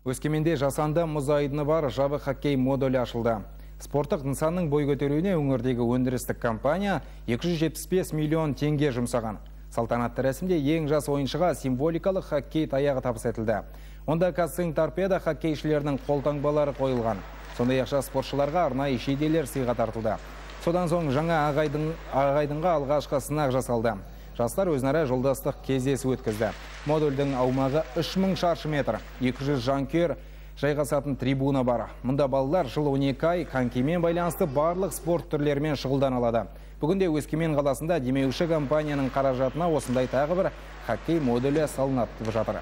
Өскеменде жасанды мұз айдыны бар жабық хоккей модулі ашылды. Спорттық нысанның бой көтеруіне өңірдегі өндірістік компания 275 миллион теңге жұмсаған. Салтанатты рәсімде ең жас ойыншыға символикалық хоккей таяғы табыс етілді. Онда Кассың торпеда хоккейшілерінің қолтаңбалары қойылған. Сондай ақ спортшыларға арнайы шеделер сыйға тартылды. Содан соң жаңа ағайдың, ағайдынға алғашқы сынақ жасалды. Жастар өзінара жолдастық кездесу өткізді. Модульдің аумағы 3000 шаршы метр, 200 жанкер жайғасатын трибуна бар. Мұнда балалар жыл 12 ай конькимен байланысты барлық спорт түрлерімен шұғылдан алады. Бүгінде Өскемен қаласында демеуші компанияның қаражатына осындай тағы бір хоккей модулі салынады жатыр.